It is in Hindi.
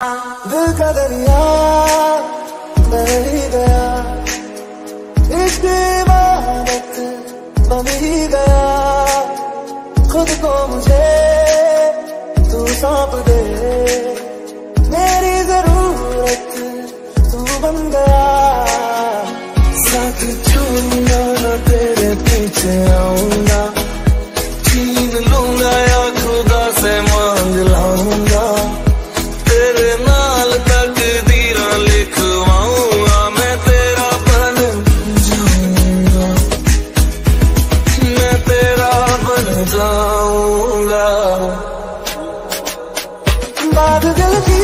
दिल का दरिया बह ही गया इश्क इबादत बन ही गया। खुद को मुझे तू सौंप दे। मेरी ज़रूरत तू बन गया। साथ ना तेरे पीछे आऊँगा बाद दिल की